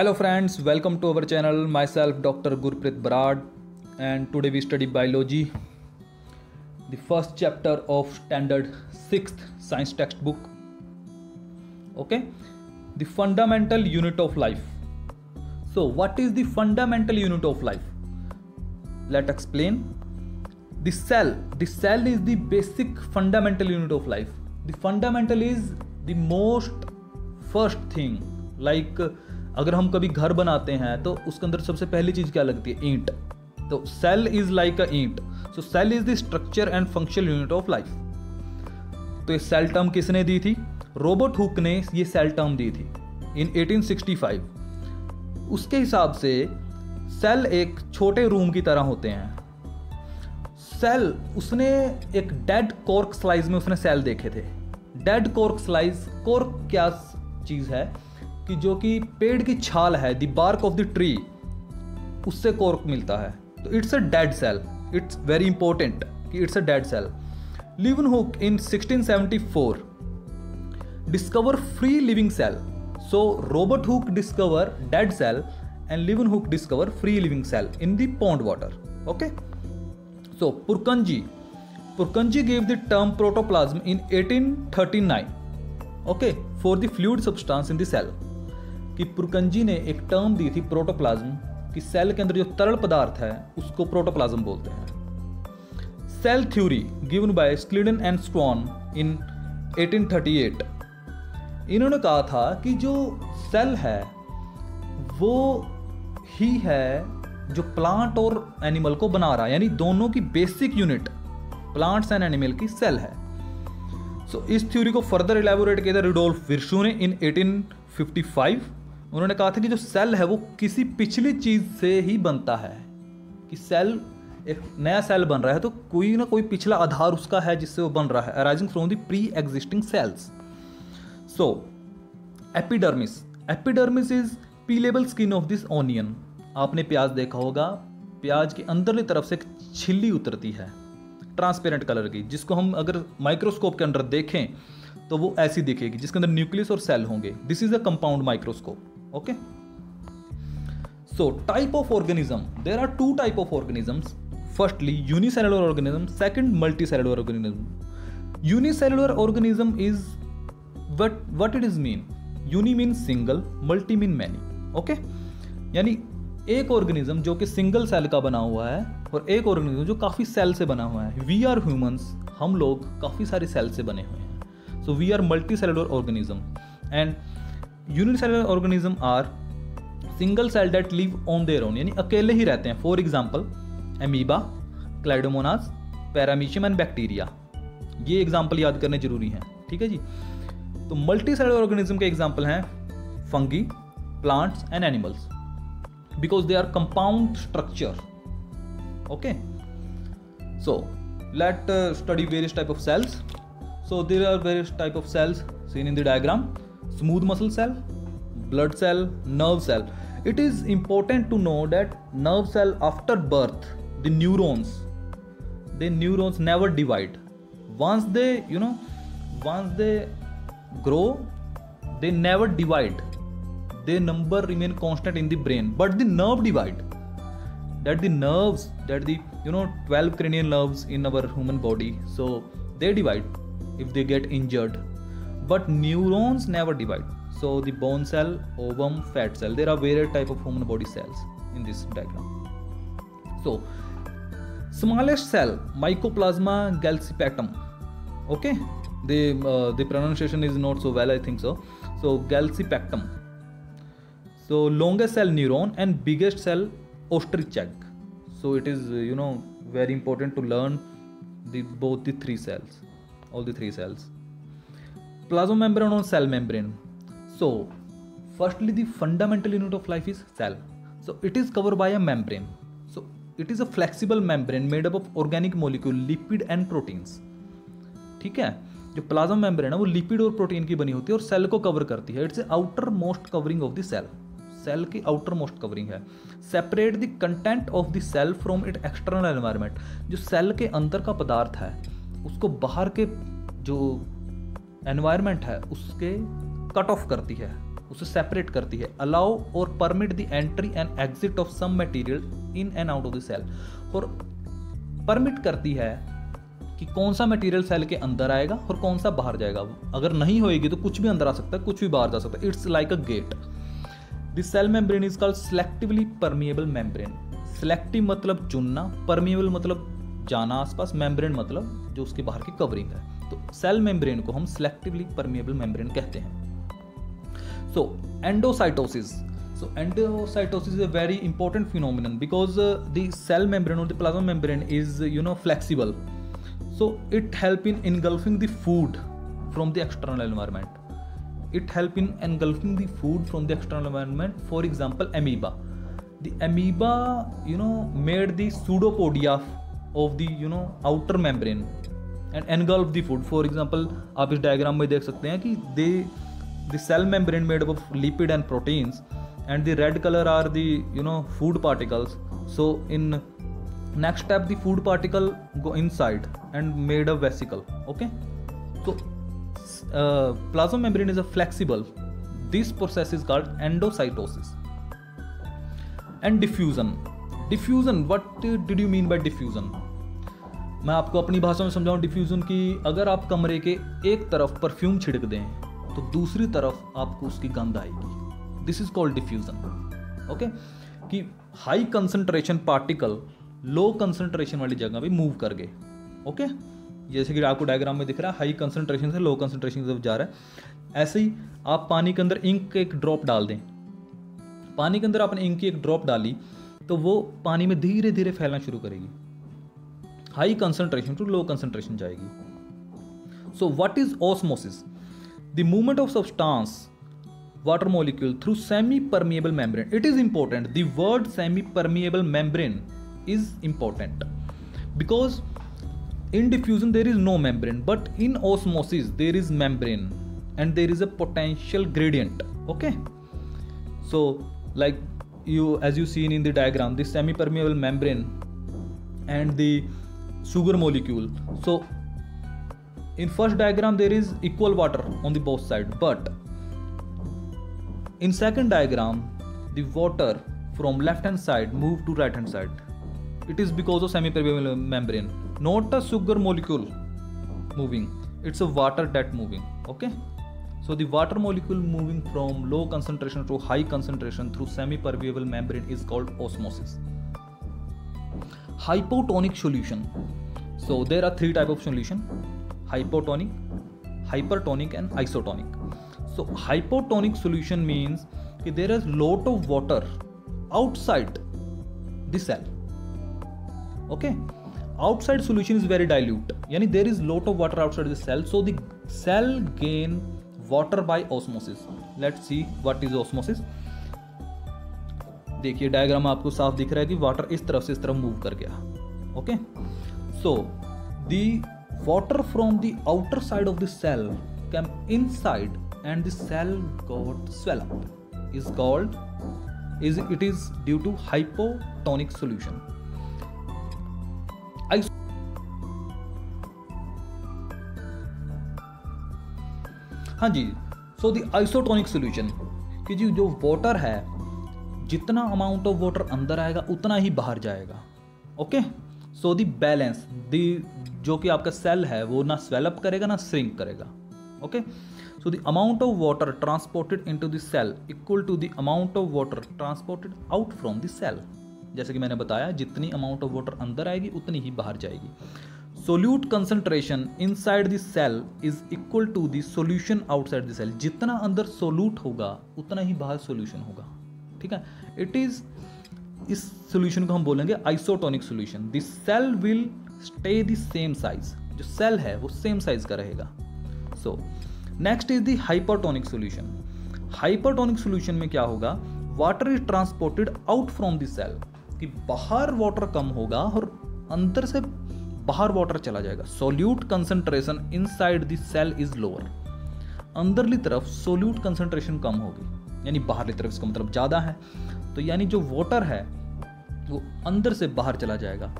Hello friends, welcome to our channel. Myself Dr. Gurpreet Barad and today we study biology. The first chapter of standard 6th science textbook. Okay? The fundamental unit of life. So what is the fundamental unit of life? Let explain. The cell. The cell is the basic fundamental unit of life. The fundamental is the most first thing like uh, अगर हम कभी घर बनाते हैं तो उसके अंदर सबसे पहली चीज़ क्या लगती है? ईंट। तो सेल इज़ लाइक अ ईंट। So cell is the structure and functional unit of life तो ये सेल टर्म किसने दी थी? रॉबर्ट हुक ने ये सेल टर्म दी थी इन 1865 उसके हिसाब से सेल एक छोटे रूम की तरह होते हैं। सेल उसने एक डेड कॉर्क स्लाइज में उसने सेल देखे थे। डेड कॉर्क स्लाइज कॉर्क क्या चीज़ है? कि जो कि पेड़ की छाल है the bark of the tree उससे कॉर्क मिलता है। तो it's a dead cell it's very important कि it's a dead cell Leeuwenhoek in 1674 discover free living cell so Robert Hooke discover dead cell and Leeuwenhoek discover free living cell in the pond water okay so Purkinje Purkinje gave the term protoplasm in 1839 okay for the fluid substance in the cell कि Purkinje ने एक term दी थी protoplasm कि cell के अंदर जो तरल पदार्थ है उसको प्रोटोप्लाज्म बोलते हैं। Cell theory given by Schleiden and Schwann in 1838 इन्होंने कहा था कि जो सेल है वो ही है जो प्लांट और एनिमल को बना रहा है यानी दोनों की basic unit plants and animal की सेल है। सो so, इस थ्योरी को फर्दर इलेबोरेट किया था रिडोल्फ विर्शू ने इन 1855 उन्होंने कहा था कि जो सेल है वो किसी पिछली चीज़ से ही बनता है। कि सेल एक नया सेल बन रहा है तो कोई ना कोई पिछला आधार उसका है जिससे वो बन रहा है। Arising from the pre existing cells so epidermis epidermis is peelable skin of this onion आपने प्याज देखा होगा, प्याज की अंदरली तरफ़ से एक छिल्ली उतरती है ट्रांसपेरेंट कलर की, जिसको हम अगर माइक्रोस्कोप के अंदर देखें तो वो ऐसी दिखेगी, जिसके अंदर न्यूक्लियस और सेल होंगे। This is a compound microscope okay so type of organism there are two type of organisms firstly unicellular organism second multicellular organism unicellular organism is what what it is mean uni means single multi mean many okay यानी एक organism जो कि single cell का बना हुआ है और एक ऑर्गेनिज्म जो काफ़ी सेल से बना हुआ है वी आर ह्यूमंस हम लोग काफ़ी सारे सेल से बने हुए हैं so we are multicellular organism and unicellular organism are single cell that live on their own यानी अकेले ही रहते हैं। For example amoeba chlamydomonas paramecium and bacteria ये एग्ज़ाम्पल याद करने ज़रूरी हैं ठीक है जी? तो मल्टी सेलुलर ऑर्गेनिज्म के एग्ज़ाम्पल हैं fungi plants and animals because they are compound structure okay so uh, study various type of cells so there are various type of cells seen in the diagram smooth muscle cell blood cell nerve cell. It is important to know that nerve cell after birth the neurons the neurons never divide. Once they you know once they grow they never divide. Their number remain constant in the brain but the nerve divide. That the nerves that the you know 12 cranial nerves in our human body so they divide. If they get injured but neurons never divide. So the bone cell ovum fat cell there are various type of human body cells in this diagram. So smallest cell mycoplasma gallsipectum okay? The uh, the pronunciation is not so well i think so. So gallsipectum so longest cell neuron and biggest cell ostrich egg. So it is uh, you know very important to learn the both the three cells all the three cells plasma membrane और cell membrane so firstly the fundamental unit of life is cell so it is cover by a membrane so it is a flexible membrane made up of organic molecule lipid and proteins ठीक है? जो plasma membrane है, वो lipid और protein की बनी होती है और सेल को कवर करती है. It's a outermost covering of the cell cell की आउटर मोस्ट कवरिंग है. Separate the content of the cell from it external environment जो सेल के अंदर का पदार्थ है, उसको बाहर के जो एनवायरनमेंट है, उसके कट ऑफ़ करती है, उसे सेपरेट करती है। अलाउ और permit the entry and exit of some material in and out of the cell और परमिट करती है कि कौन सा मटेरियल सेल के अंदर आएगा और कौन सा बाहर जाएगा। अगर नहीं होएगी तो कुछ भी अंदर आ सकता है, कुछ भी बाहर जा सकता है। It's like a gate the cell membrane is called selectively permeable membrane selective मतलब चुनना परमिएबल मतलब जाना आसपास मेम्ब्रेन मतलब जो उसके बाहर की कवरिंग है। तो सेल मेम्ब्रेन को हम सेलेक्टिवली परमिएबल मेम्ब्रेन कहते हैं। So endocytosis so endocytosis is a very important phenomenon because the cell membrane और the plasma membrane is you know flexible so it help in engulfing the food from the external environment it help in engulfing the food from the external environment for example amoeba the amoeba you know made the pseudopodia of the you know outer membrane and engulf the food. For example, आप इस diagram में देख सकते हैं कि they the cell membrane made up of lipid and proteins and the red color are the you know food particles so in next step the food particle go inside and made a vesicle okay so uh, plasma membrane is a flexible this process is called endocytosis and diffusion diffusion what did you mean by diffusion मैं आपको अपनी भाषा में समझाऊं diffusion की, अगर आप कमरे के एक तरफ़ परफ्यूम छिड़क दें तो दूसरी तरफ़ आपको उसकी गंध आएगी। This is called diffusion okay कि high concentration particle low concentration वाली जगह भी मूव कर गए ओके जैसे कि आपको डायग्राम में दिख रहा है हाई कंसंट्रेशन से लो कंसंट्रेशन की तरफ़ जा रहा है। ऐसे ही आप पानी के अंदर इंक एक ड्रॉप डाल दें। पानी के अंदर आपने इंक की एक ड्रॉप डाली तो वो पानी में धीरे धीरे फैलना शुरू करेगी। High concentration to low concentration जाएगी so what is osmosis the movement of substance water molecule through semi-permeable membrane. It is important. The word semi-permeable membrane is important because in diffusion there is no membrane, but in osmosis there is membrane and there is a potential gradient. Okay, so like you as you seen in the diagram, this semi-permeable membrane and the sugar molecule. So in first diagram there is equal water on the both side, but in second diagram, the water from left hand side move to right hand side. It is because of semi-permeable membrane, not a sugar molecule moving. It's a water that moving. Okay. So the water molecule moving from low concentration to high concentration through semi-permeable membrane is called osmosis. Hypotonic solution. So there are three type of solution: hypotonic, hypertonic, and isotonic. So hypotonic solution means there is lot of water outside the cell. Okay. Outside solution is very dilute. Yani there is lot of water outside the cell. So the cell gain water by osmosis. Let's see what is osmosis. देखिए diagram आपको साफ़ दिख रहा है कि water इस तरफ़ से इस तरफ़ मूव कर गया। Okay so the from the outer side of the cell came inside and the cell got swell up. Is called, is, it is due to hypotonic solution. हाँ जी सो द आइसोटोनिक सोल्यूशन कि जी जो water है जितना amount of water अंदर आएगा, उतना ही बाहर जाएगा। Okay so the balance the जो कि आपका सेल है, वो ना स्वेलअप करेगा, ना श्रिंक करेगा। Okay so So, the amount of water transported into the equal to the amount of water transported out from the cell जैसे कि मैंने बताया, जितनी अमाउंट ऑफ़ वाटर अंदर आएगी, उतनी ही बाहर जाएगी। Solute concentration inside the cell is equal to the solution outside the cell जितना अंदर सोल्यूट होगा, उतना ही बाहर सोल्यूशन होगा। ठीक है? इट इज़ इस सोल्यूशन को हम बोलेंगे isotonic solution the cell will stay the same size जो सेल है, वो सेम साइज़ का रहेगा. So next is the hypertonic solution hypertonic solution में क्या होगा? Water is transported out from the cell कि बाहर वाटर कम होगा और अंदर से बाहर वाटर चला जाएगा. Solute concentration inside the cell is lower अंदरली तरफ़ सोल्यूट कंसंट्रेशन कम होगी. यानी बाहरली तरफ़ इसका मतलब ज़्यादा है। तो यानी जो वाटर है, वो अंदर से बाहर चला जाएगा।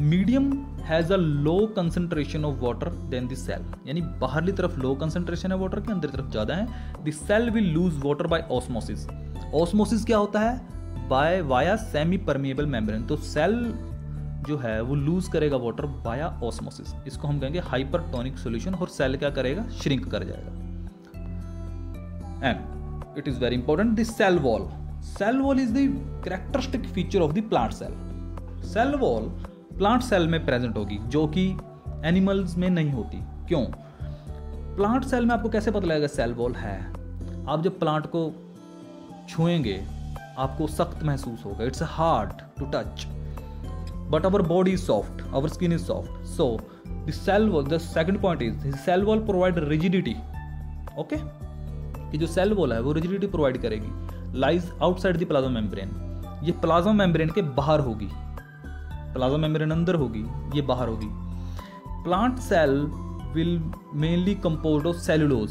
Medium has a low concentration of water than the cell यानी बाहरली तरफ़ लो कंसंट्रेशन है वाटर के, अंदर तरफ़ ज़्यादा है। The cell will lose water by osmosis osmosis क्या होता है? By via semi permeable membrane तो सेल जो है, वो लूज करेगा वाटर बाया ऑस्मोसिस इसको हम कहेंगे हाइपरटोनिक सॉल्यूशन और सेल क्या करेगा? श्रिंक कर जाएगा। And it is very important the cell wall cell wall is the characteristic feature of the plant cell cell wall plant cell में प्रेजेंट होगी, जो कि एनिमल्स में नहीं होती। क्यों? प्लांट सेल में आपको कैसे पता लगेगा सेल वॉल है? आप जब प्लांट को छुएँगे, आपको सख्त महसूस होगा। It's hard to touch but our body is soft our skin is soft so the cell wall the second point is cell wall provide rigidity okay कि जो सेल वॉल है, वो रिजिडिटी प्रोवाइड करेगी lies outside the plasma membrane ये plasma membrane के बाहर होगी। Plasma membrane अंदर होगी, ये बाहर होगी। Plant cell will mainly compose of cellulose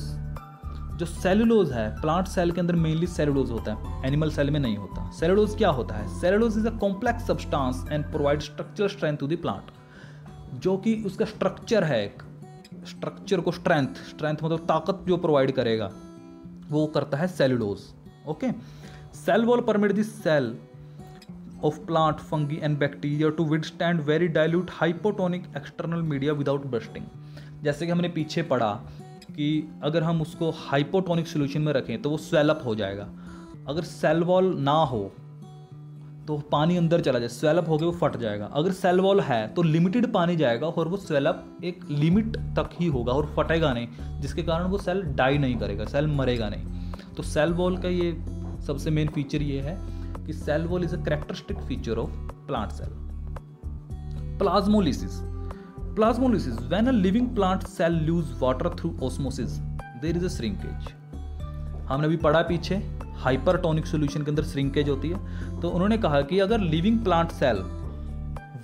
जो सेलुलोज है प्लांट सेल के अंदर मेनली सेलुलोज होता है एनिमल सेल में नहीं होता। सेलुलोज क्या होता है? Cellulose is a complex substance and provide structural strength to the plant जो कि उसका स्ट्रक्चर है एक। स्ट्रक्चर को स्ट्रेंथ स्ट्रेंथ मतलब ताकत जो प्रोवाइड करेगा। वो करता है cellulose okay cell wall permit the cell of plant fungi and bacteria to withstand very dilute hypotonic external media without bursting जैसे कि हमने पीछे पढ़ा कि अगर हम उसको हाइपोटोनिक सोल्यूशन में रखें तो वो स्वेलअप हो जाएगा। अगर सेल वॉल ना हो तो पानी अंदर चला जाए स्वेलअप हो गया वो फट जाएगा। अगर सेल वॉल है तो लिमिटेड पानी जाएगा और वो स्वेलअप एक लिमिट तक ही होगा और फटेगा नहीं, जिसके कारण वो सेल डाई नहीं करेगा सेल मरेगा नहीं। तो सेल वॉल का ये सबसे मेन फीचर ये है कि cell wall is a characteristic feature of plant cell plasmolysis plasmolysis when a living plant cell lose water through osmosis there is a shrinkage हमने अभी पढ़ा पीछे हाइपरटोनिक सॉल्यूशन के अंदर श्रिंकेज होती है। तो उन्होंने कहा कि अगर लिविंग प्लांट सेल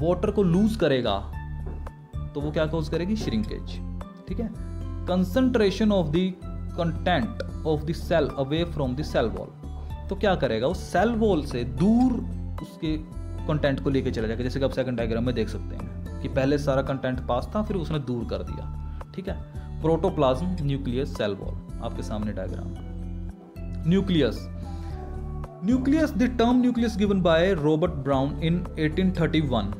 वाटर को लूज करेगा तो वो क्या कॉज करेगी? श्रिंकेज ठीक है? Concentration of the content of the cell away from the cell wall तो क्या करेगा? वो सेल वॉल से दूर उसके कंटेंट को लेके चला जाएगा। जैसे कि आप सेकंड डायग्राम में देख सकते हैं कि पहले सारा कंटेंट पास था, फिर उसने दूर कर दिया। ठीक है? प्रोटोप्लाज्म न्यूक्लियस सेल वॉल आपके सामने diagram nucleus. Nucleus the term nucleus given by Robert Brown in 1831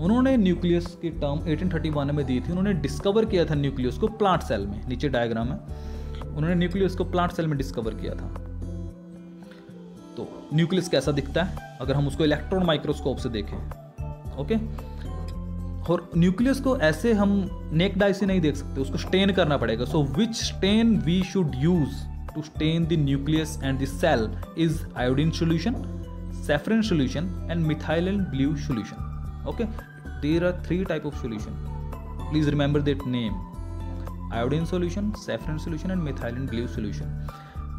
उन्होंने न्यूक्लियस की टर्म 1831 में दी थी। उन्होंने डिस्कवर किया था न्यूक्लियस को प्लांट सेल में, नीचे डायग्राम है उन्होंने न्यूक्लियस को प्लांट सेल में डिस्कवर किया था। तो न्यूक्लियस कैसा दिखता है? अगर हम उसको इलेक्ट्रॉन माइक्रोस्कोप से देखें ओके और न्यूक्लियस को ऐसे हम नेक डाई से नहीं देख सकते, उसको स्टेन करना पड़ेगा। So which stain we should use to stain the nucleus and the cell is iodine solution saffron solution and methylene blue solution okay there are three type of solution please remember that name iodine solution saffron solution and methylene blue solution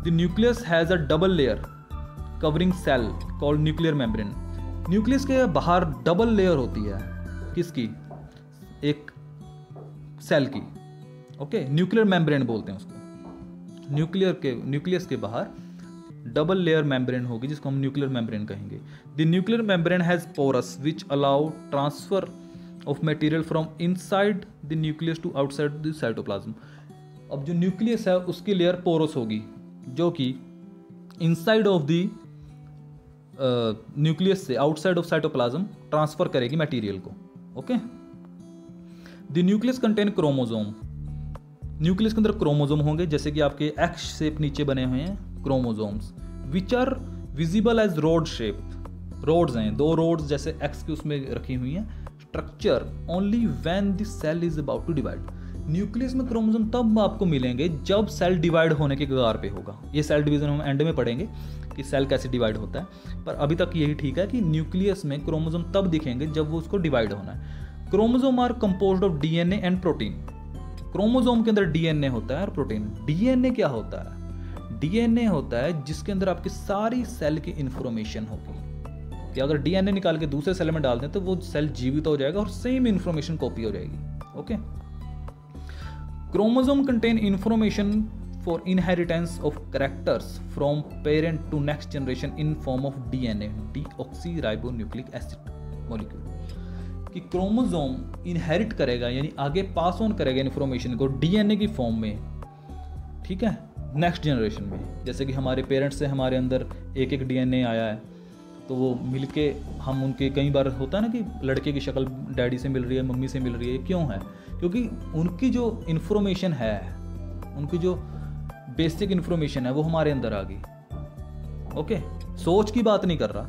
the nucleus has a double layer covering cell called nuclear membrane nucleus के बाहर double layer होती है किसकी एक cell की okay nuclear membrane बोलते हैं उसको न्यूक्लियर के, न्यूक्लियस के बाहर डबल लेयर मेम्ब्रेन होगी, जिसको हम न्यूक्लियर मेम्ब्रेन कहेंगे। The nuclear membrane has pores which allow transfer of material from inside the nucleus to outside the cytoplasm अब जो न्यूक्लियस है, उसकी लेयर पोरस होगी, जो कि इनसाइड ऑफ़ द न्यूक्लियस से आउटसाइड ऑफ़ साइटोप्लाज्म ट्रांसफ़र करेगी मटेरियल को okay the nucleus contain chromosome nucleus के अंदर क्रोमोजोम होंगे, जैसे कि आपके एक्स शेप नीचे बने हुए हैं chromosomes which are visible as rod shape rods हैं, दो रोड्स जैसे एक्स की उसमें रखी हुई हैं. Structure only when the cell is about to divide nucleus में क्रोमोजोम तब आपको मिलेंगे जब सेल डिवाइड होने के कगार पे होगा। ये सेल डिवीज़न हम एंड में पढ़ेंगे कि सेल कैसे डिवाइड होता है। पर अभी तक यही ठीक है कि न्यूक्लियस में क्रोमोजोम तब दिखेंगे जब वो उसको डिवाइड होना है। Chromosome are compose of DNA and protein chromosome के अंदर डीएनए होता है और प्रोटीन। डीएनए क्या होता है? डीएनए होता है जिसके अंदर आपकी सारी सेल की इंफॉर्मेशन होगी। कि अगर डीएनए निकाल के दूसरे सेल में डाल दें तो वो सेल जीवित हो जाएगा और सेम इंफॉर्मेशन कॉपी हो जाएगी। Okay chromosome contain information for for inheritance of characters from parent to next generation in form of DNA deoxyribonucleic acid molecule कि क्रोमोजोम इनहेरिट करेगा, यानी आगे पास ऑन करेगा इन्फॉर्मेशन को डीएनए की फॉर्म में। ठीक है? नेक्स्ट जनरेशन में। जैसे कि हमारे पेरेंट्स से हमारे अंदर एक एक डीएनए आया है तो वो मिल के हम उनके, कई बार होता है ना कि लड़के की शक्ल डैडी से मिल रही है, मम्मी से मिल रही है क्यों है? क्योंकि उनकी जो इन्फॉर्मेशन है, उनकी जो बेसिक इन्फॉर्मेशन है, वो हमारे अंदर आ गई। ओके सोच की बात नहीं कर रहा।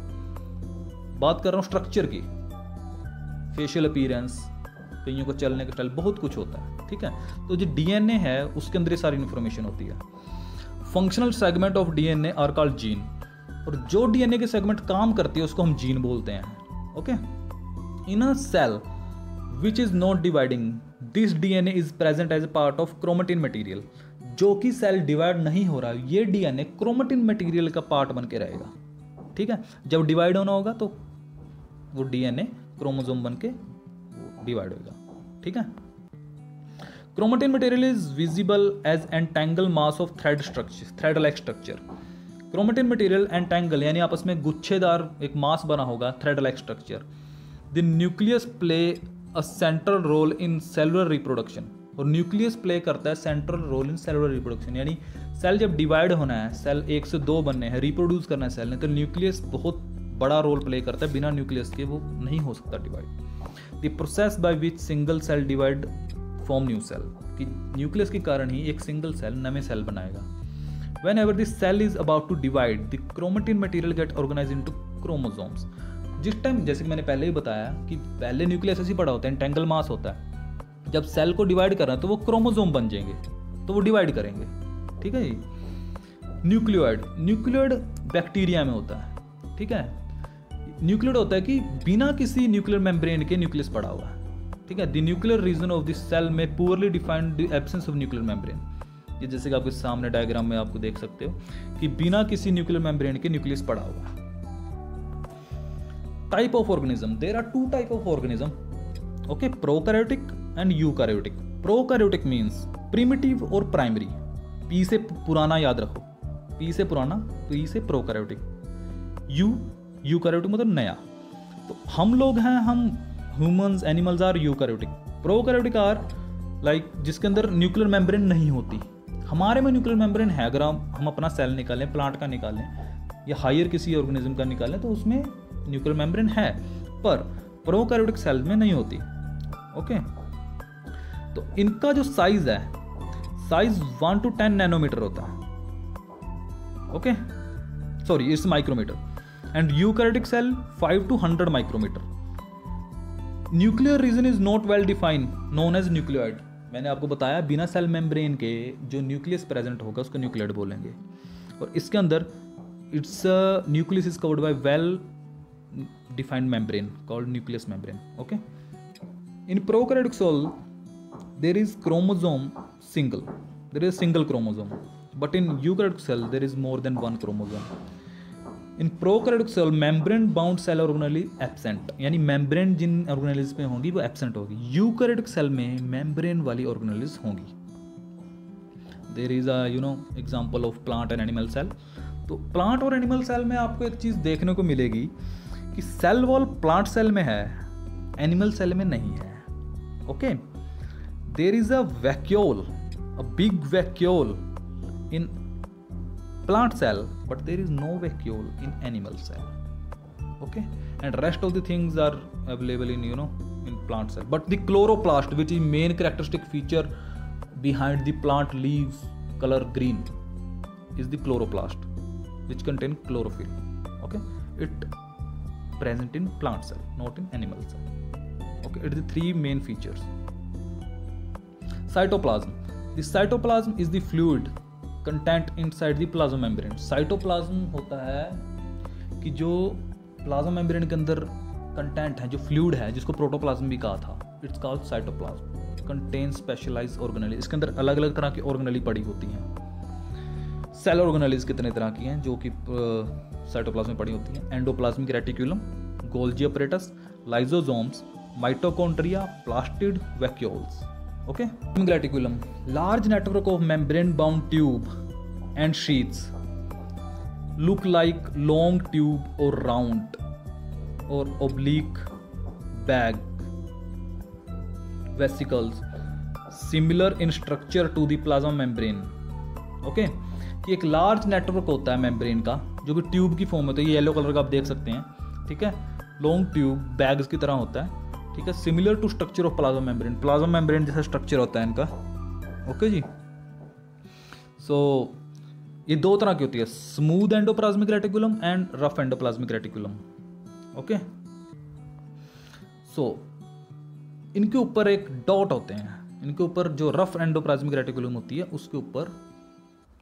बात कर रहा हूँ स्ट्रक्चर की। फेशियल अपीरेंस कईयों को चलने का स्टाइल बहुत कुछ होता है, ठीक है? तो जो डीएनए है, उसके अंदर ये सारी इन्फॉर्मेशन होती है। Functional segment of DNA are called gene और जो डीएनए के सेगमेंट काम करती है, उसको हम जीन बोलते हैं okay in a cell which is not dividing this DNA is present as a part of chromatin material जो कि सेल डिवाइड नहीं हो रहा, ये डीएनए क्रोमेटिन मटेरियल का पार्ट बन के रहेगा, ठीक है? जब डिवाइड होना होगा तो वो डीएनए क्रोमोजोम बन के डिवाइड होगा ठीक है? Chromatin material is visible as entangle mass of thread structure thread like structure chromatin material entangle, यानी आपस में गुच्छेदार एक मास बना होगा thread like structure the nucleus play a central role in cellular reproduction और न्यूक्लियस प्ले करता है central role in cellular reproduction यानी सेल जब डिवाइड होना है सेल एक से दो बनने हैं रिप्रोड्यूस करना है सेल ने तो न्यूक्लियस बहुत बड़ा रोल प्ले करता है बिना न्यूक्लियस के, वो नहीं हो सकता divide the process by which single cell divide form new cell कि न्यूक्लियस के कारण ही एक सिंगल सेल नए सेल बनाएगा. Whenever this cell is about to divide the chromatin material get organise into chromosomes जिस टाइम जैसे कि मैंने पहले ही बताया कि पहले न्यूक्लियस ऐसे पड़ा होता है इंटेंगल मास होता है. जब सेल को डिवाइड करना है तो वो क्रोमोजोम बन जाएँगे. तो वो डिवाइड करेंगे. ठीक है जी? न्यूक्लियोइड न्यूक्लियोइड बैक्टीरिया में होता है. ठीक है? न्यूक्लियर होता है कि बिना किसी न्यूक्लियर मेम्ब्रेन के न्यूक्लियस पड़ा हुआ है। ठीक है? The nuclear region of this cell में poorly defined the absence of nuclear membrane ये जैसे कि आपके सामने डायग्राम में आपको देख सकते हो कि बिना किसी न्यूक्लियर मेम्ब्रेन के न्यूक्लियस पड़ा हुआ है। Type of organism there are two type of organism okay prokaryotic and eukaryotic prokaryotic means primitive और प्राइमरी पी से पुराना याद रखो। पी से पुराना पी से प्रोकैरियोटिक यू यूकैरियोटिक मतलब नया। तो हम लोग हैं, हम humans animals are eukaryotic. Prokaryotic are like जिसके अंदर न्यूक्लियर मेम्ब्रेन नहीं होती। हमारे में न्यूक्लियर मेम्ब्रेन है, अगर हम हम अपना सेल निकालें प्लांट का निकालें, या हायर किसी ऑर्गेनिज्म का निकालें तो उसमें न्यूक्लियर मेम्ब्रेन है, पर प्रोकैरियोटिक सेल में नहीं होती। ओके तो इनका जो साइज़ है size one to ten nanometre होता है। Okay sorry it's micrometre and eukaryotic cell five to hundred micrometre nuclear region is not well defined known as nucleoid मैंने आपको बताया बिना सेल मेम्ब्रेन के जो न्यूक्लियस प्रेजेंट होगा, उसको न्यूक्लियड बोलेंगे। और इसके अंदर its nucleus is covered by well defined membrane called nucleus membrane okay in prokaryotic cell there is chromosome single. There is single chromosome. But in eukaryotic cell there is more than one chromosome. In prokaryotic cell membrane bound cell organelle absent यानी membrane जिन organelles में होंगी, वो absent होगी। Eukaryotic cell में membrane वाली organelles होंगी। There is a you know example of plant and animal cell तो प्लांट और एनिमल सेल में आपको एक चीज़ देखने को मिलेगी कि सेल वॉल प्लांट सेल में है एनिमल सेल में नहीं है। Okay there is a vacuole, a big vacuole in plant cell but there is no vacuole in animal cell. Okay? And rest of the things are available in you know in plant cell. But the chloroplast which is main characteristic feature behind the plant leaves color green is the chloroplast which contain chlorophyll. Okay? It present in plant cell not in animal cell. Okay? It is the three main features. Cytoplasm. The cytoplasm is the fluid content inside the plasma membrane. Cytoplasm होता है कि जो plasma membrane के अंदर content है, जो fluid है, जिसको प्रोटोप्लाज्म भी कहा था it's called cytoplasm contain specialise organelle इसके अंदर अलग अलग तरह की ऑर्गेनली पड़ी होती हैं। सेल ऑर्गेनलीज कितने तरह की हैं, जो कि साइटोप्लाज्म में पड़ी होती हैं? Endoplasmic reticulum Golgi apparatus lysosomes mitochondria plastid vacuoles okay? Reticulum large network of membrane bound tube and sheets look like long tube or round or oblique bag vesicles similar in structure to the plasma membrane okay कि एक large network होता है membrane का, जो कि tube की form होता है। ये येलो कलर का आप देख सकते हैं। ठीक है? लॉन्ग ट्यूब बैग्स की तरह होता है। ठीक है similar to structure of plasma membrane plasma membrane जैसा स्ट्रक्चर होता है इनका। ओके जी? सो so, ये दो तरह की होती है smooth endoplasmic reticulum and rough endoplasmic reticulum okay so इनके ऊपर एक डॉट होते हैं। इनके ऊपर जो रफ एंडोप्लाज्मिक रेटिकुलम होती है उसके ऊपर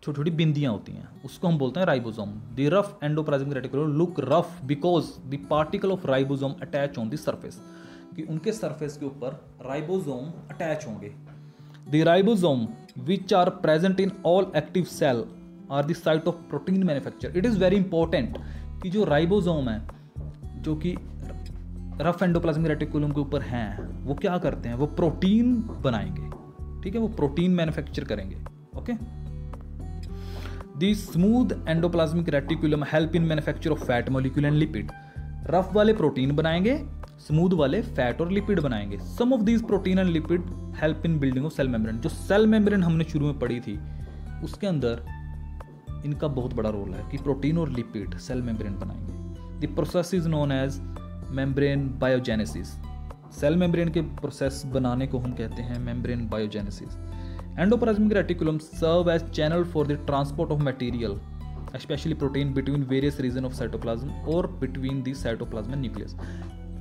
छोटी छोटी बिंदियाँ होती हैं। उसको हम बोलते हैं ribosome the rough endoplasmic reticulum look rough because the particle of ribosome attach on the surface कि उनके सरफेस के ऊपर राइबोसोम अटैच होंगे। The ribosome which are present in all active cell are the site of protein manufacture it is very important कि जो ribosome है, जो कि रफ एंडोप्लाज्मिक रेटिकुलम के ऊपर हैं, वो क्या करते हैं? वो प्रोटीन बनाएँगे। ठीक है? वो प्रोटीन मैन्युफैक्चर करेंगे। Okay the smooth endoplasmic reticulum help in manufacture of fat molecule and lipid rough वाले प्रोटीन बनाएँगे स्मूथ वाले फैट और लिपिड बनाएँगे। Some of these protein and lipid help in building of cell membrane जो cell membrane हमने शुरू में पढ़ी थी, उसके अंदर इनका बहुत बड़ा रोल है कि प्रोटीन और लिपिड सेल मेम्ब्रेन बनाएँगे। The process is known as membrane biogenesis cell membrane के प्रोसेस बनाने को हम कहते हैं membrane biogenesis endoplasmic reticulum serve as channel for the transport of material protein between various region of cytoplasm or between the cytoplasm and nucleus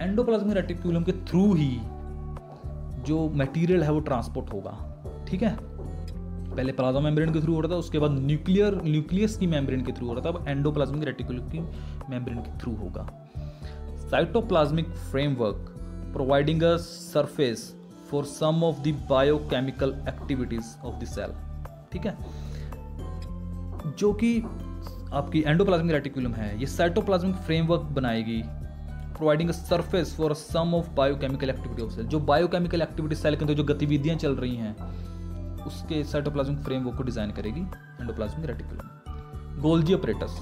endoplasmic reticulum के through ही जो material है वो ट्रांसपोर्ट होगा, ठीक है? पहले प्लाज्मा मेम्ब्रेन के थ्रू हो रहा था, उसके बाद न्यूक्लियर न्यूक्लियस की मेम्ब्रेन के थ्रू हो रहा था, अब एंडोप्लाज्मिक रेटिकुलम की मेम्ब्रेन के थ्रू होगा। Cytoplasmic framework providing a surface for some of the biochemical activities of the cell, ठीक है? जो कि आपकी एंडोप्लाज्मिक रेटिकुलम है, ये साइटोप्लाज्मिक फ्रेमवर्क बनाएगी providing a surface for some of biochemical activity of cell जो बायोकेमिकल एक्टिविटी सेल के अंदर जो गतिविधियाँ चल रही हैं, उसके साइटोप्लाज्मिक फ्रेमवर्क को डिज़ाइन करेगी endoplasmic reticulum Golgi apparatus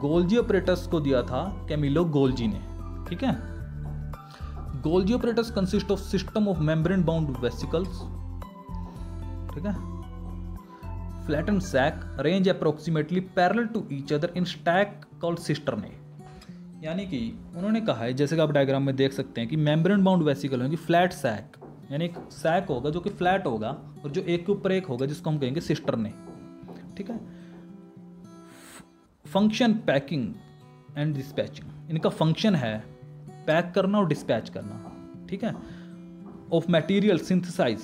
Golgi apparatus को दिया था कैमिलो गोल्जी ने, ठीक है? Golgi apparatus consist of system of membrane bound vesicles ठीक है? Sac arrange approximately parallel to each other in stack called cisternae ने यानी कि उन्होंने कहा है, जैसे कि आप डायग्राम में देख सकते हैं कि मेम्ब्रेन बाउंड वेसिकल होंगे फ्लैट सैक यानी एक सैक होगा जो कि फ्लैट होगा और जो एक के ऊपर एक होगा, जिसको हम कहेंगे सिस्टर ने ठीक है? फ़ंक्शन पैकिंग एंड डिस्पैचिंग इनका फ़ंक्शन है पैक करना और डिस्पैच करना, ठीक है? ऑफ़ मटेरियल सिंथेसाइज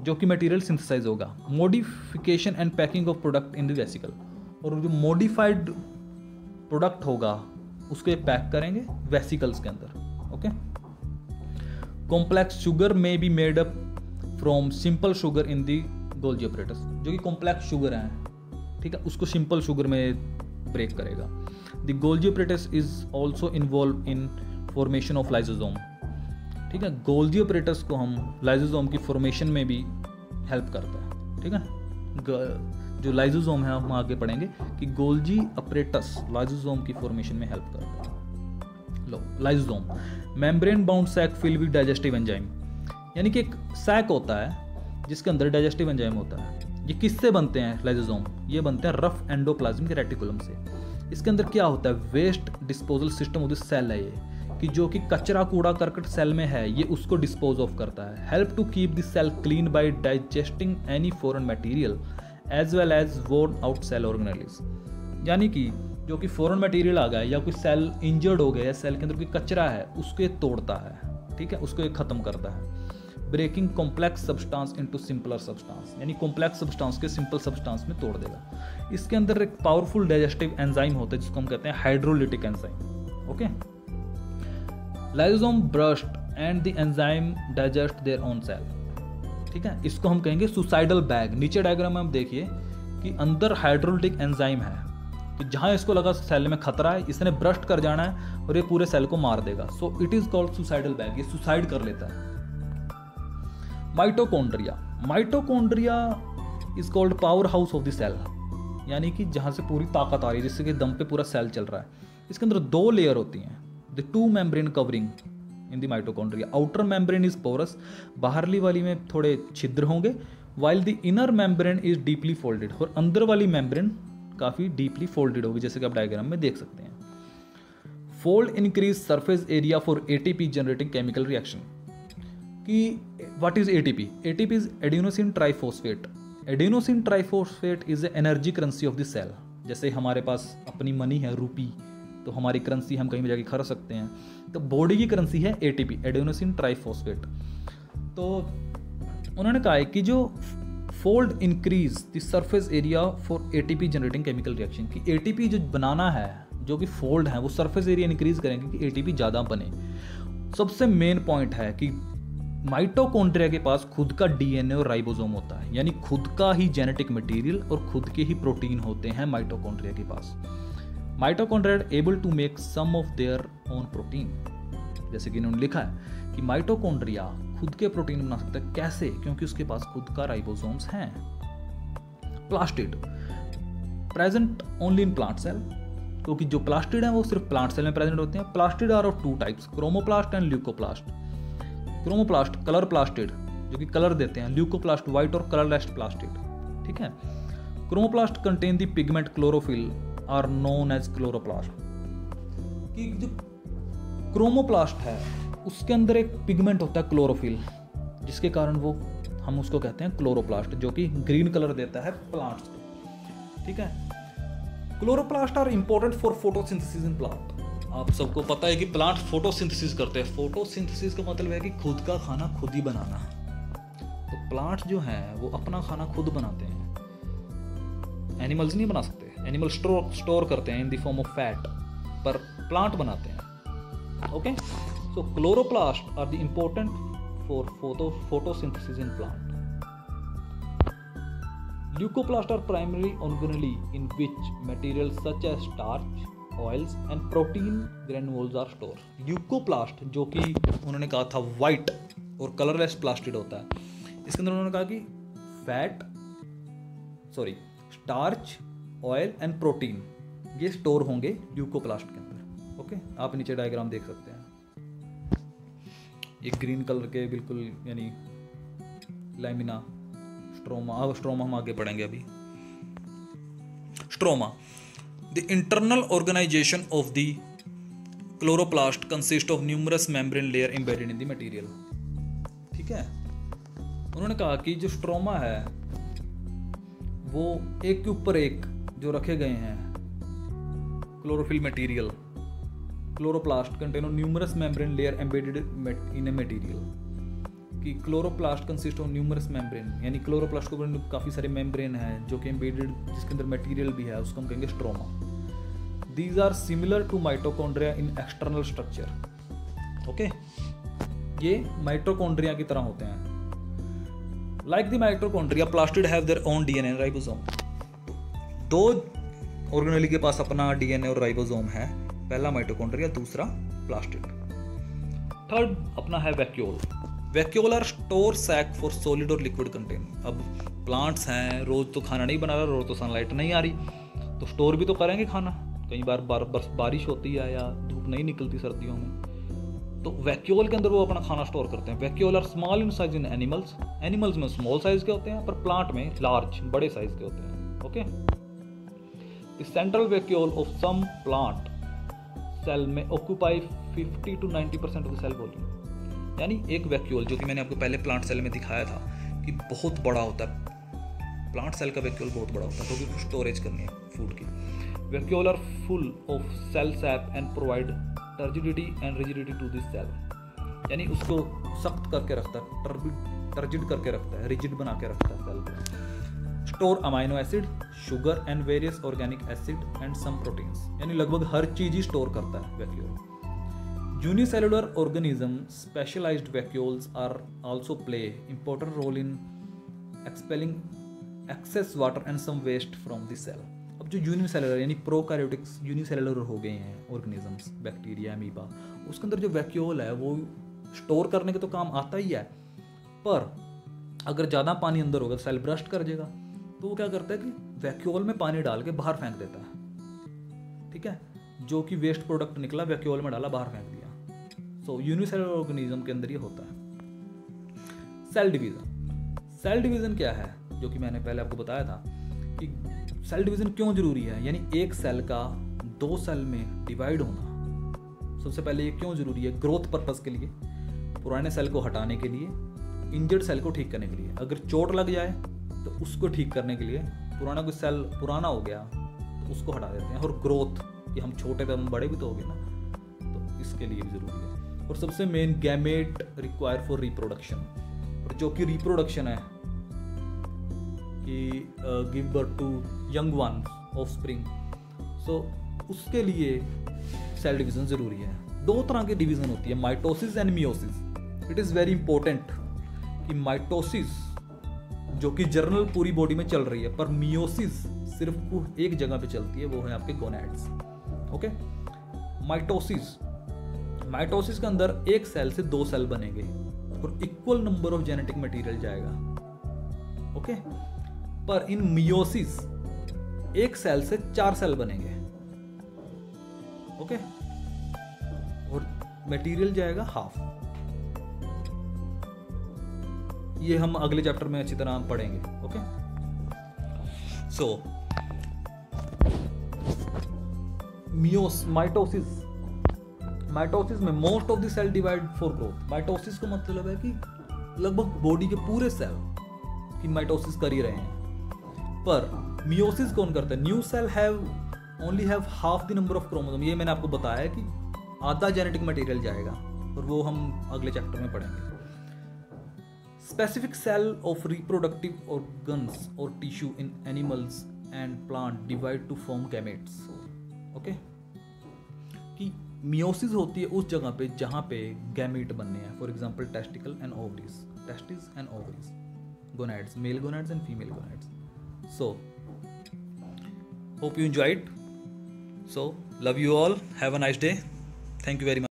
जो कि मटेरियल सिंथेसाइज होगा। Modification and packing of product in the vesicle और जो मॉडिफाइड प्रोडक्ट होगा उसको पैक करेंगे वेसिकल्स के अंदर ओके कॉम्प्लेक्स शुगर में be made up from simple sugar in the Golgi apparatus जो कि कॉम्प्लेक्स शुगर हैं, ठीक है? उसको सिंपल शुगर में ब्रेक करेगा। The Golgi apparatus is also involve in formation of lysosome ठीक है? गोल्जी ऑपरेटर्स को हम लाइजोजोम की फॉर्मेशन में भी हेल्प करता है, ठीक है? जो लाइजोजोम है, हम आगे पढ़ेंगे कि गोल्जी ऑपरेटस लाइजोजोम की फॉर्मेशन में हेल्प करता है। लो lysosome membrane bound sac fill with digestive enzyme यानी कि एक सैक होता है, जिसके अंदर डाइजेस्टिव एंजाइम होता है। ये किससे बनते हैं लाइजोजोम ये बनते हैं रफ एंडोप्लाज्मिक रेटिकुलम से। इसके अंदर क्या होता है? Waste disposal system of the cell है ये। कि जो कि कचरा कूड़ा करकट सेल में है, ये उसको डिस्पोज ऑफ़ करता है। Help to keep the cell clean by digesting any foreign material as well as worn out cell organelles यानी कि जो कि फॉरन मटेरियल आ गया या कोई सेल इंजर्ड हो गया या सेल के अंदर कोई कचरा है, उसको तोड़ता है, ठीक है? उसको ख़त्म करता है। Breaking complex substance into simpler substance यानी कॉम्प्लेक्स सब्सटेंस के सिंपल सब्सटेंस में तोड़ देगा। इसके अंदर एक पावरफुल डाइजेस्टिव एंजाइम होता है, जिसको हम कहते हैं hydrolytic enzyme okay lysosome burst and the enzyme digest their own cell ठीक है? इसको हम कहेंगे सुसाइडल बैग नीचे डायग्राम में हम देखिए कि अंदर हाइड्रोलिटिक एंजाइम है कि जहाँ इसको लगा सेल में खतरा है, इसने ब्रस्ट कर जाना है और ये पूरे सेल को मार देगा। So it is called suicidal bag ये सुसाइड कर लेता है। Mitochondria mitochondria is called power house of the cell यानी कि जहाँ से पूरी ताकत आ रही है, जिससे कि दम पे पूरा सेल चल रहा है। इसके अंदर दो लेयर होती हैं। The two membrane covering in the mitochondria outer membrane is porous बाहरली वाली में थोड़े छिद्र होंगे while the inner membrane is deeply folded और अंदर वाली मेम्ब्रेन काफ़ी डीपली फोल्डेड होगी, जैसे कि आप डायग्राम में देख सकते हैं। Fold increase surface area for ATP generating chemical reaction कि what is ATP ATP is adenosine triphosphate adenosine triphosphate is energy currency of the cell जैसे हमारे पास अपनी मनी है रूपी तो हमारी करेंसी हम कहीं भी जाके खर्च सकते हैं। तो बॉडी की करेंसी है एटीपी एडेनोसिन ट्राइफोस्फेट तो उन्होंने कहा है कि जो fold increase the surface area for ATP generating chemical reaction की एटीपी जो बनाना है, जो कि फोल्ड है, वो सरफेस एरिया इंक्रीज करेंगे कि एटीपी ज़्यादा बने। सबसे मेन पॉइंट है कि माइटोकॉन्ड्रिया के पास खुद का डीएनए और राइबोसोम होता है। यानी खुद का ही जेनेटिक मटेरियल और खुद के ही प्रोटीन होते हैं माइटोकॉन्ड्रिया के पास। Mitochondria able to make some of their own protein जैसे कि इन्होंने लिखा है कि माइटोकॉन्ड्रिया खुद के प्रोटीन बना सकता है। कैसे? क्योंकि उसके पास खुद का राइबोसोम्स हैं। Plastid present only in plant cell क्योंकि जो प्लास्टिड है, वो सिर्फ़ प्लांट सेल में प्रेजेंट होते हैं। Plastid are of two types chromoplast and leucoplast chromoplast colour plastid जो कि कलर देते हैं। ल्यूकोप्लास्ट व्हाइट और कलरलेस प्लास्टिड ठीक है? Chromoplast contain the pigment chlorophyll are known as chloroplast कि जो क्रोमोप्लास्ट है, उसके अंदर एक पिगमेंट होता है क्लोरोफिल जिसके कारण वो, हम उसको कहते हैं क्लोरोप्लास्ट जो कि ग्रीन कलर देता है प्लांट्स को। ठीक है? Chloroplast are important for photosynthesis in plant आप सबको पता है कि प्लांट फोटोसिंथेसिस करते हैं। फोटोसिंथेसिस का मतलब है कि खुद का खाना खुद ही बनाना। तो प्लांट जो है, वो अपना खाना खुद बनाते हैं। एनिमल्स नहीं बना सकते। एनिमल स्टोर स्टोर करते हैं in the form of fat पर प्लांट बनाते हैं। Okay so chloroplast are the important for photo photosynthesis in plant Leucoplasts are primarily organelle in which materials such as starch, oils and protein granules are stored. Leucoplast जो कि उन्होंने कहा था white और colourless plastid होता है इसके अंदर उन्होंने कहा कि fat sorry starch oil and protein ये स्टोर होंगे ल्यूकोप्लास्ट के अंदर ओके आप नीचे डायग्राम देख सकते हैं। ये ग्रीन कलर के बिल्कुल, यानी लैमिना स्ट्रोमा अब स्ट्रोमा हम आगे पढ़ेंगे अभी। Stroma the internal organisation of the chloroplast consist of numerous membrane layer embedded in the material ठीक है? उन्होंने कहा कि जो स्ट्रोमा है, वो एक के ऊपर एक जो रखे गए हैं। Chlorophyll material chloroplast contain numerous membrane layer embedded in a material कि chloroplast consist of numerous membrane यानी क्लोरोप्लास्ट को काफ़ी सारे मेम्ब्रेन हैं जो कि एम्बेडेड जिसके अंदर मटेरियल भी है उसको हम कहेंगे stroma these are similar to mitochondria in external structure okay ये माइटोकॉन्ड्रिया की तरह होते हैं। Like the mitochondria plastid have their own DNA ribosome दो ऑर्गेनली के पास अपना डीएनए और राइबोसोम है, पहला माइटोकॉन्ड्रिया दूसरा प्लास्टिड थर्ड अपना है vacuole vacuole are store sac for solid और लिक्विड कंटेन अब प्लांट्स हैं, रोज़ तो खाना नहीं बना रहा, रोज़ तो सनलाइट नहीं आ रही। तो स्टोर भी तो करेंगे खाना। कई बार बार बारिश होती है या धूप नहीं निकलती सर्दियों में। तो वैक्यूल के अंदर वो अपना खाना स्टोर करते हैं। Vacuole are small in size in animals animals में स्मॉल साइज़ के होते हैं, पर प्लांट में लार्ज बड़े साइज़ के होते हैं। Okay central vacuole of some plant cell में occupy 50 to 90 percent of the cell volume यानी एक वैक्यूल जो कि मैंने आपको पहले प्लांट सेल में दिखाया था, कि बहुत बड़ा होता है। प्लांट सेल का वैक्यूल बहुत बड़ा होता है, क्योंकि तो स्टोरेज करनी है फ़ूड की। Vacuole are full of cell sap and provide turgidity and rigidity to this cell यानी उसको सख्त करके रखता है टर्जिड करके रखता है रिजिड बना के रखता है सेल को। Store amino acid sugar and various organic acid and some proteins यानी लगभग हर चीज़ ही स्टोर करता है vacuole Unicellular organisms, specialized vacuoles are also play important role in expelling excess water and some waste from the cell. अब जो unicellular यानी प्रोकैरियोटिक्स यूनिसेलुलर हो गए हैं ऑर्गेनिजम्स बैक्टीरिया अमीबा उसके अंदर जो वैक्यूल है वो स्टोर करने के तो काम आता ही है। पर अगर ज़्यादा पानी अंदर होगा तो सेल ब्रस्ट कर जाएगा तो वो क्या करता है कि वैक्यूल में पानी डाल के बाहर फेंक देता है। ठीक है? जो कि वेस्ट प्रोडक्ट निकला वैक्यूल में डाला, बाहर फेंक दिया। सो यूनिसेलर ऑर्गेनिज्म के अंदर ये होता है। सेल डिवीज़न सेल डिवीज़न क्या है? जो कि मैंने पहले आपको बताया था कि सेल डिवीज़न क्यों ज़रूरी है? यानी एक सेल का दो सेल में डिवाइड होना। सबसे पहले ये क्यों ज़रूरी है? ग्रोथ पर्पज के लिए। पुराने सेल को हटाने के लिए। इंजर्ड सेल को ठीक करने के लिए। अगर चोट लग जाए तो उसको ठीक करने के लिए पुराना कोई सेल पुराना हो गया तो उसको हटा देते हैं। और ग्रोथ कि हम छोटे थे, हम बड़े भी तो हो गए ना तो इसके लिए भी ज़रूरी है। और सबसे main gamete require for reproduction और जो कि रिप्रोडक्शन है, कि give birth to young one offspring so उसके लिए सेल डिवीज़न ज़रूरी है। दो तरह की डिवीज़न होती है mitosis and meiosis it is very important कि माइटोसिस जो कि जर्नल पूरी बॉडी में चल रही है, पर मियोसिस सिर्फ़ एक जगह पे चलती है, वो है आपके गोनेड्स ओके माइटोसिस माइटोसिस के अंदर एक सेल से दो सेल बनेंगे और equal number of genetic material जाएगा ओके पर इन मियोसिस एक सेल से चार सेल बनेंगे ओके और मटेरियल जाएगा हाफ़ ये हम अगले चैप्टर में अच्छी तरह पढ़ेंगे okay so meiosis mitosis mitosis में most of the cell divide for growth mitosis का मतलब है कि लगभग बॉडी के पूरे सेल की माइटोसिस कर ही रहे हैं। पर मियोसिस कौन करता है? New cell have only have half the number of chromosome ये मैंने आपको बताया कि आधा जेनेटिक मटेरियल जाएगा, और वो हम अगले चैप्टर में पढ़ेंगे। Specific cell of reproductive organs और tissue in animals and plant divide to form gametes okay कि मियोसिस होती है उस जगह पे जहाँ पे गैमेट बनने हैं. For example testicle and ovaries testis and ovaries gonads male gonads and female gonads so hope you enjoy so love you all have a nice day thank you very much